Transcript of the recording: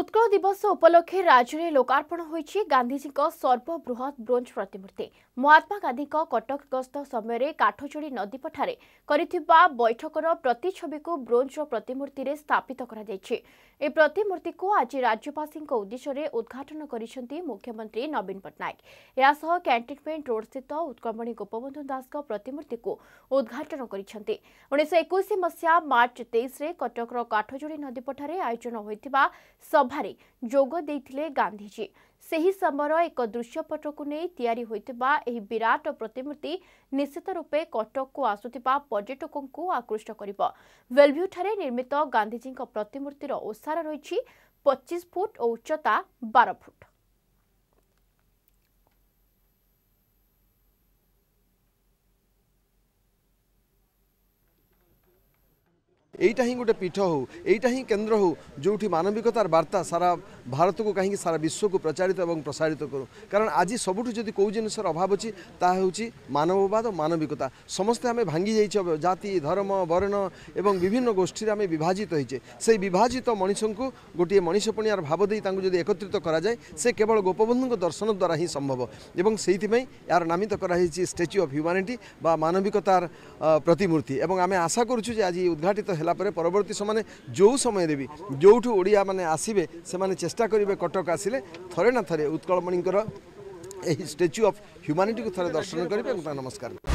ଉତ୍କଳ ଦିବସ ଉପଲକ୍ଷେ ରାଜ୍ୟରେ ଲୋକାର୍ପଣ ହୋଇଛି ଗାନ୍ଧିଜୀଙ୍କ ସର୍ବବୃହତ୍ ବ୍ରୋଞ୍ଜ ପ୍ରତିମୂର୍ତ୍ତି। ମହାତ୍ମା ଗାନ୍ଧୀଙ୍କ କଟକ ଗସ୍ତ ସମୟରେ କାଠଯୋଡ଼ି ନଦୀପଠାରେ କରିଥିବା ବୈଠକର ପ୍ରତିଛବିକୁ ବ୍ରୋଞ୍ଜର ପ୍ରତିମୂର୍ତ୍ତିରେ ସ୍ଥାପିତ କରାଯାଇଛି। ଏହି ପ୍ରତିମୂର୍ତ୍ତିକୁ ଆଜି ରାଜ୍ୟବାସୀଙ୍କ ଉଦ୍ଦେଶ୍ୟରେ ଉଦ୍ଘାଟନ କରିଛନ୍ତି ମୁଖ୍ୟମନ୍ତ୍ରୀ ନବୀନ ପଟ୍ଟନାୟକ। ଏହାସହ କ୍ୟାଣ୍ଟନମେଣ୍ଟ ରୋଡ୍ସ୍ଥିତ ଉତ୍କଳମଣି ଗୋପବନ୍ଧୁ ଦାସଙ୍କ ପ୍ରତିମୂର୍ତ୍ତିକୁ ଉଦ୍ଘାଟନ କରିଛନ୍ତି। ଉଣେଇଶହ ଏକୋଇଶ ମସିହା ମାର୍ଚ୍ଚ ତେଇଶରେ କଟକର କାଠଯୋଡ଼ି ନଦୀପଠାରେ ଆୟୋଜନ ହୋଇଥିବା ସଭାରେ ଯୋଗ ଦେଇଥିଲେ ଗାନ୍ଧିଜୀ। ସେହି ସମୟର ଏକ ଦୃଶ୍ୟପଟକୁ ନେଇ ତିଆରି ହୋଇଥିବା ଏହି ବିରାଟ ପ୍ରତିମୂର୍ତ୍ତି ନିଶ୍ଚିତ ରୂପେ କଟକକୁ ଆସୁଥିବା ପର୍ଯ୍ୟଟକଙ୍କୁ ଆକୃଷ୍ଟ କରିବ। ୱେଲଭ୍ୟୁଠାରେ ନିର୍ମିତ ଗାନ୍ଧିଜୀଙ୍କ ପ୍ରତିମୂର୍ତ୍ତିର ଓସାର ରହିଛି ପଚିଶ ଫୁଟ ଓ ଉଚ୍ଚତା ବାର ଫୁଟ। এইটা ହିଁ ଗୋଟେ ପୀଠ ହେଉ ଏଇଟା ହିଁ କେନ୍ଦ୍ର ହେଉ ଯେଉଁଠି ମାନବିକତାର ବାର୍ତ୍ତା ସାରା ଭାରତକୁ କାହିଁକି ସାରା ବିଶ୍ୱକୁ ପ୍ରଚାରିତ ଏବଂ ପ୍ରସାରିତ କରୁ କାରଣ ଆଜି ସବୁଠୁ ଯଦି କେଉଁ ଜିନିଷର ଅଭାବ ଅଛି ତାହା ହେଉଛି ମାନବବାଦ ଓ ମାନବିକତା ସମସ୍ତେ ଆମେ ଭାଙ୍ଗି ଯାଇଛେ ଜାତି ଧର୍ମ ବର୍ଣ୍ଣ ଏବଂ ବିଭିନ୍ନ ଗୋଷ୍ଠୀରେ ଆମେ ବିଭାଜିତ ହେଇଛେ ସେହି ବିଭାଜିତ ମଣିଷଙ୍କୁ ଗୋଟିଏ ମଣିଷପଣିଆର ଭାବ ଦେଇ ତାଙ୍କୁ ଯଦି ଏକତ୍ରିତ କରାଯାଏ ସେ କେବଳ ଗୋପବନ୍ଧୁଙ୍କ ଦର୍ଶନ ଦ୍ୱାରା ହିଁ ସମ୍ଭବ ଏବଂ ସେଇଥିପାଇଁ ଏହାର ନାମିତ କରାଯାଇଛି ଷ୍ଟାଚ୍ୟୁ ଅଫ୍ ହ୍ୟୁମାନିଟି ବା ମାନବିକତାର ଅ, ପ୍ରତିମୂର୍ତ୍ତି ଏବଂ ଆମେ ଆଶା କରୁଛୁ ଯେ ଆଜି ଉଦ୍ଘାଟିତ সারা পরে পরবর্তী সময় যে সময় দেবি যেঠু ওড়িয়া মানে আসবে সে চেষ্টা করবে কটক আসলে থরে না থরে উৎকলমণিঙ্কর এই স্ট্যাচু অফ হ্যুমানিটি থরে দর্শন করবে এবং তা নমস্কার